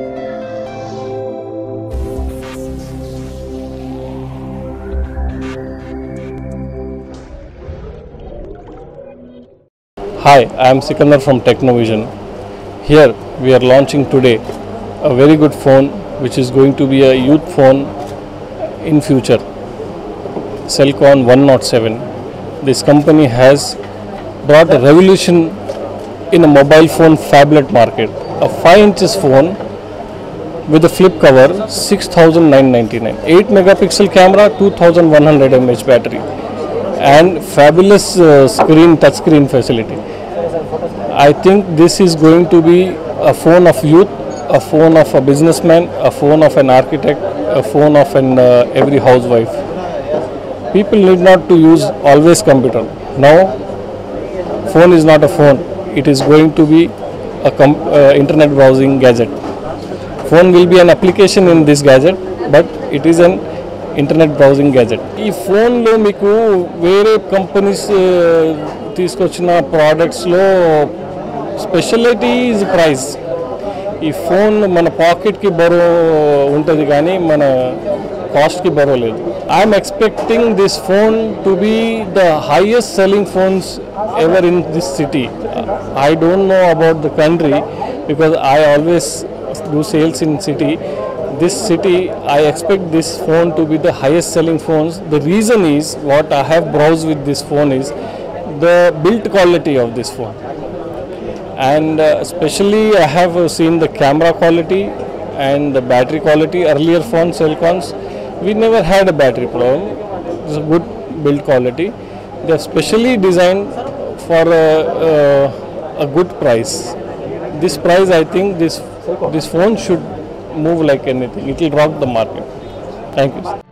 Hi, I am Sikander from Technovision. Here we are launching today a very good phone which is going to be a youth phone in future. Celkon 107. This company has brought a revolution in a mobile phone phablet market. A 5 inches phone with a flip cover 6999 8 megapixel camera 2100 mAh battery. And fabulous uh, screen touch screen facility. I think this is going to be a phone of youth a phone of a businessman a phone of an architect a phone of an uh, every housewife. People need not to use always computer. Now phone is not a phone. It is going to be a uh, internet browsing gadget phone will be an application in this gadget but it is an internet browsing gadget ఈ ఫోన్లో మీకు వేరే companies తీసుకొచ్చిన ప్రోడక్ట్స్లో speciality is price ఈ phone మన పాకెట్కి బరో ఉంటుంది కానీ మన కాస్ట్కి బరో లేదు. I'm expecting this phone to be the highest selling phones ever in this city I don't know about the country because I always do sales in city. This city i expect this phone to be the highest selling phones. The reason is what i have browsed with this phone is the build quality of this phone. And uh, especially i have uh, seen the camera quality and the battery quality earlier phone Celkons we never had a battery problem. It's a good build quality. They are specially designed for a, uh, a good price this price i think this this phone should move like anything. It will rock the market. Thank you